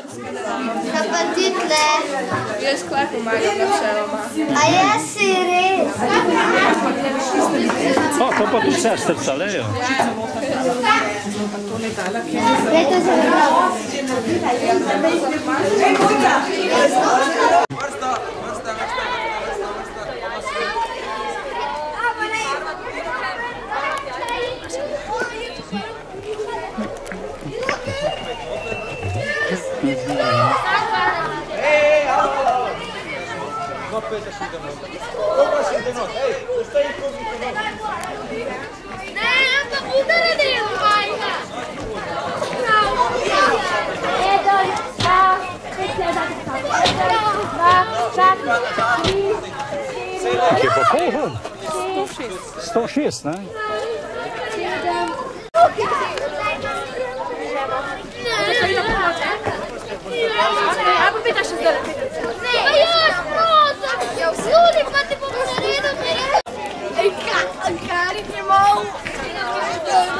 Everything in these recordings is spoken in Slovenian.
Kaj pa ti tle? Jaz kar pomagam načeloma. A jaz si res? O, to pa tudi sestrca, lejo. Leto se vrlo. uma peça aqui assim também. Como assim, de nós? Ei, vocês têm público não? Não, para mudar a dele, vai! Não, não. É dois, tá. Tem que ser da que po kohu? 106. 106, ne? Albo pytasz się z daleka. Ik de. Ik ga, ik ga niet meer omhoog.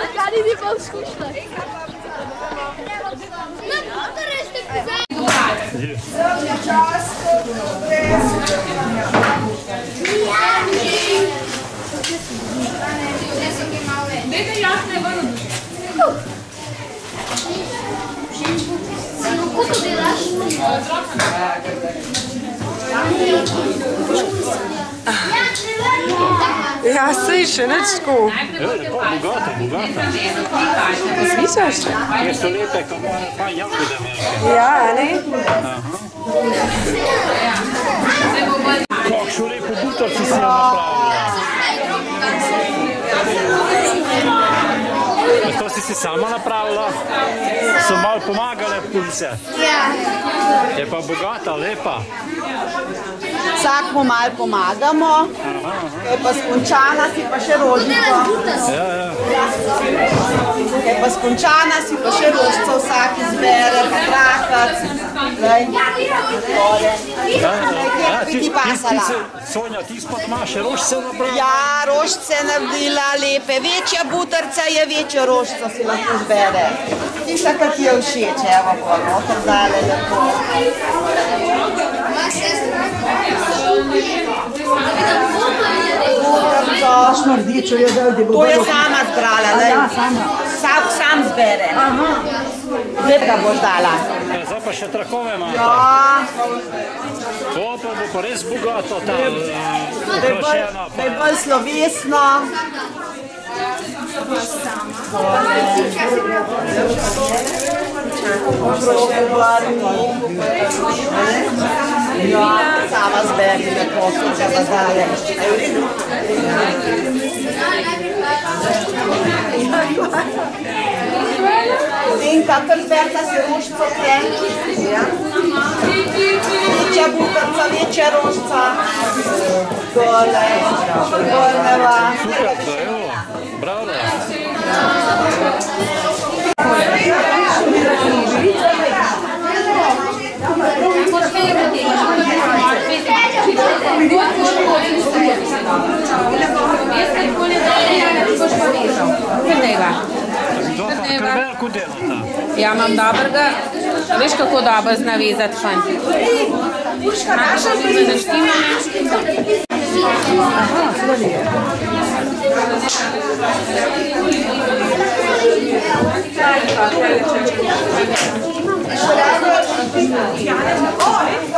Ik ga niet meer omhoog schoeselen. Ja, še nič tako. Bogata, bogata. Slišaš? Je so lepe, kot pa jagode velike. Ja, ne? Kakšno lepo butarci si jo napravila. To si si sama napravila? So malo pomagale punce? Ja. Je pa bogata, lepa. Vsak mu malo pomagamo, kaj pa skončana si pa še rožico. Ja, ja. Kaj pa skončana si pa še rožico vsak izbere, pa trakac. Glej, tole. Ja, ja, bi ti pasala? se- Sonja, ti spod imaš rožce napravila? Ja, rožice naredila lepe. Večja butarca je večjo rožico si lahko izbere. Tista, ki ti je všeč, evo pa noter dale lepo. Kakšno rdečo je zdaj, da bo To je sama zbrala, lej. Ja, sama. Sam, sam zbere. Lepega boš dala. Ja, zdaj pa še trakove imate. Ja, To pa bo pa res bogato ta da je bolj, okrašena. da je bolj slovesno. számasz belőle konstrukciót az állat. Inkább felteszem most a Niče bukaca, niče rožca, dole, dole vas. Ja, imam dobrega. Veš, kako dobro zna vezati fanj? Naša že ne štima. Kaj يعني آه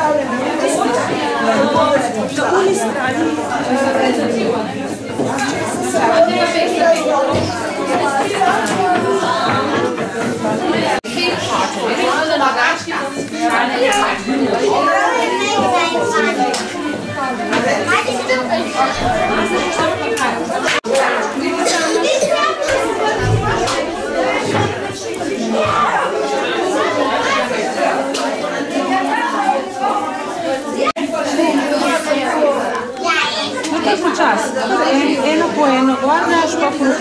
terreno do Arraspa para o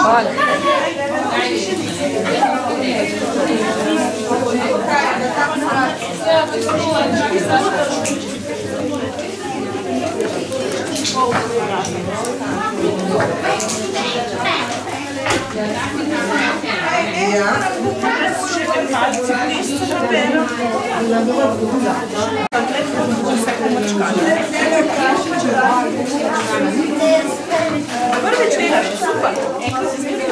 Olha. Thank you. Prvi čelaš, super.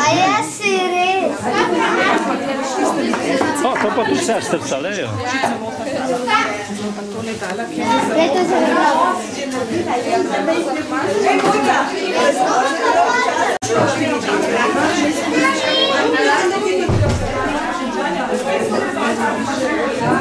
A ja syry. O, to po tu siaster szaleją. Leto zrobiło. Ej, wujka! Thank you.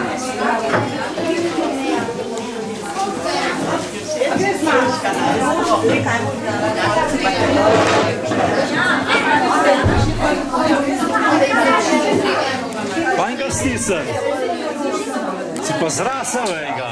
Zrāsavēgā.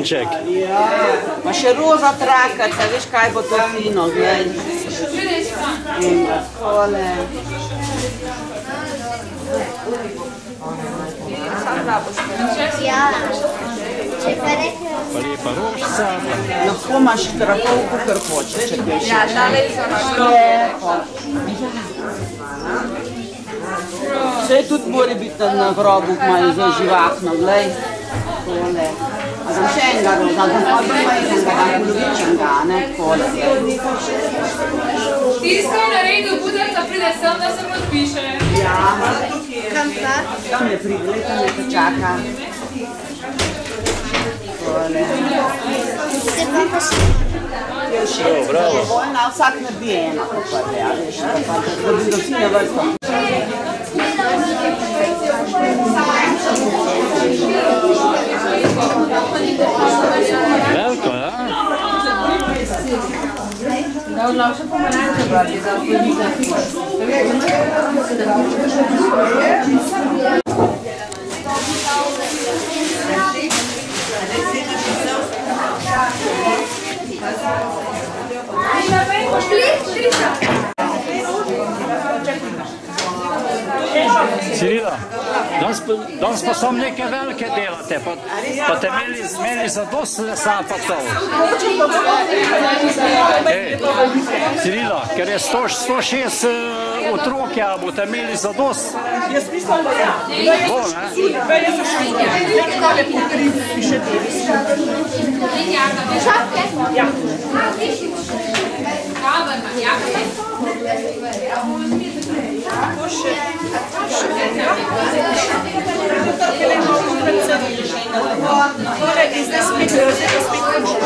To sonček. Pa še roza trakaca, veš kaj bo to fino, glej. In ga tole. Ja. Če pa rekel, Pa lepa rožca. Lahko imaš trakovko, kar hočeš, če ti je Ja, je za Vse tudi mora biti na grobu malo za živahno, glej. Tole. Še enega roza, pa doma enega, dam polovičenega, a ne, tole. Tisti, ki je naredil budelca, pride sem, da se podpiše. Tam je pride, tam je počaka. Tole. se pa pa še. Je bravo. Je voljna, vsak naredi eno, ko prve, a veš, da pa da bi vsi na vrsto. Lausche vom Alleinverband, ihr sagt, wir liegen Cirila. Danes pa, danes pa so neke velike delate, pa, pa te imeli, imeli za dost lesa pa to. Cirila, ker je 100, 106 eh, otrok, ja, boste imeli za dost. Jaz mislim, da ja. Bo, ne? Pelje so še nekaj piše Ja. Tole, is this because this because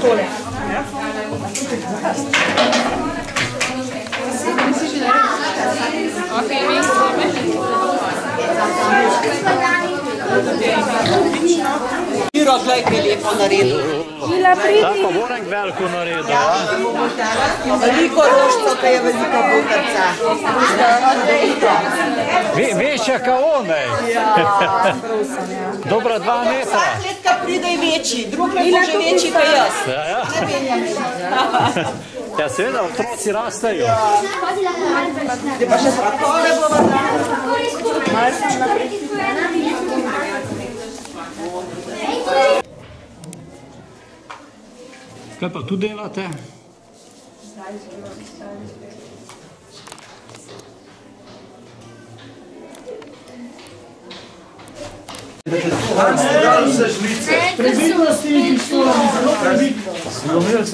Tole. Irat lejkélép van a rédó. Lepo naredil. Tako moram veliko narediti, ja? Veliko rožcev, kaj je velika butarca. Ve, večja kao onaj. Dobra dva metra. Vsak let, ko pride, je večji, drug let bo že večji, kot jaz. Ja, ja. ja, seveda, otroci rastejo. Zdaj pa še trakore bomo dali. Kaj pa tu delate? Moje